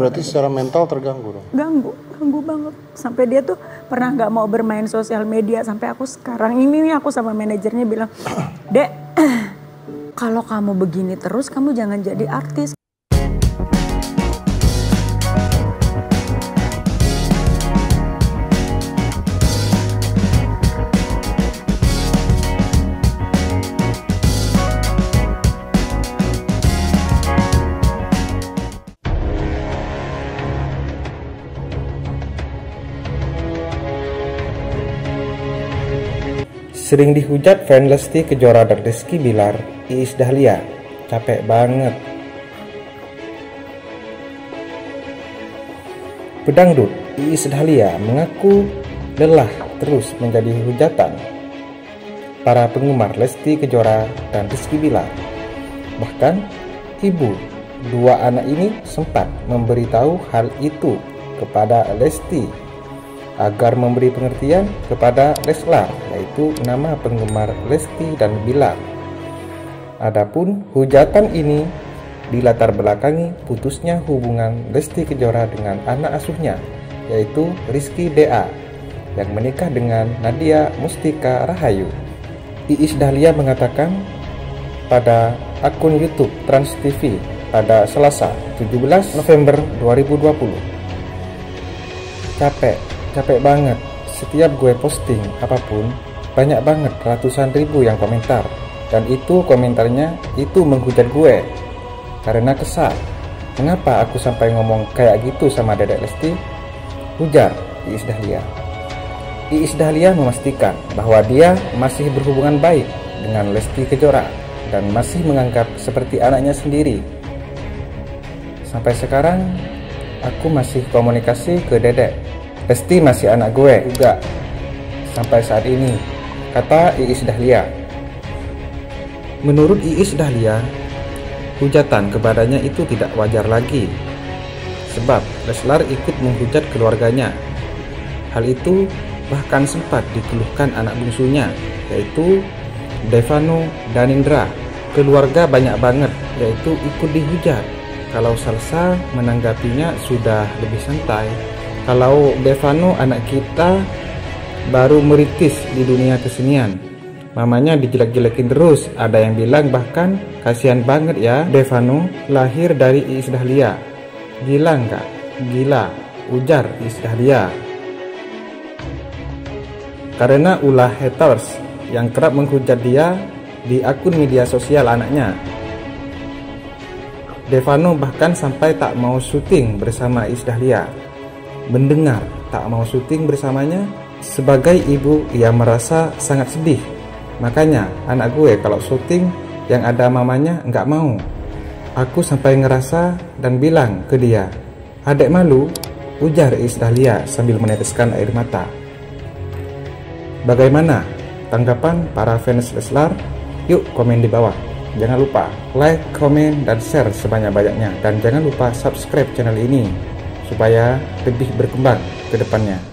Berarti secara mental terganggu dong? Ganggu, ganggu banget. Sampai dia tuh pernah nggak mau bermain sosial media. Sampai aku sekarang ini nih aku sama manajernya bilang, Dek, kalau kamu begini terus kamu jangan jadi artis. Sering dihujat fan Lesti Kejora dan Rizky Bilar, Iis Dahlia. Capek banget. Pedangdut Iis Dahlia mengaku lelah terus menjadi hujatan para penggemar Lesti Kejora dan Rizky Bilar. Bahkan, ibu dua anak ini sempat memberitahu hal itu kepada Lesti agar memberi pengertian kepada Leslar, yaitu nama penggemar Lesti dan Bilar. Adapun hujatan ini dilatar belakangi putusnya hubungan Lesti Kejora dengan anak asuhnya, yaitu Rizky DA, yang menikah dengan Nadia Mustika Rahayu. Iis Dahlia mengatakan pada akun YouTube Trans TV pada Selasa 17 November 2020. Capek capek banget. Setiap gue posting apa pun banyak banget ratusan ribu yang komentar. Dan itu komentarnya itu menghujat gue. Karena kesal. Mengapa aku sampai ngomong kayak gitu sama dedek Lesti? Ujar Iis Dahlia. Iis Dahlia memastikan bahwa dia masih berhubungan baik dengan Lesti Kejora dan masih menganggap seperti anaknya sendiri. Sampai sekarang aku masih komunikasi ke dedek Lesti masih anak gue juga sampai saat ini, kata Iis Dahlia. Menurut Iis Dahlia, hujatan kepadanya itu tidak wajar lagi, sebab Leslar ikut menghujat keluarganya. Hal itu bahkan sempat dikeluhkan anak bungsunya, yaitu Devano Danindra. Keluarga banyak banget, yaitu ikut dihujat. Kalau Salsa menanggapinya sudah lebih santai, kalau Devano anak kita baru meritis di dunia kesenian. Mamanya dijelek-jelekin terus. Ada yang bilang bahkan kasihan banget ya Devano lahir dari Iis Dahlia gila nggak? Gila ujar Iis Dahlia karena ulah haters yang kerap menghujat dia di akun media sosial anaknya. Devano bahkan sampai tak mau syuting bersama Iis Dahlia mendengar tak mau syuting bersamanya, sebagai ibu ia merasa sangat sedih. Makanya anak gue kalau syuting yang ada mamanya nggak mau. Aku sampai ngerasa dan bilang ke dia, adek malu, ujar Is Dahlia sambil meneteskan air mata. Bagaimana tanggapan para fans Leslar? Yuk komen di bawah. Jangan lupa like, komen, dan share sebanyak-banyaknya. Dan jangan lupa subscribe channel ini supaya lebih berkembang ke depannya.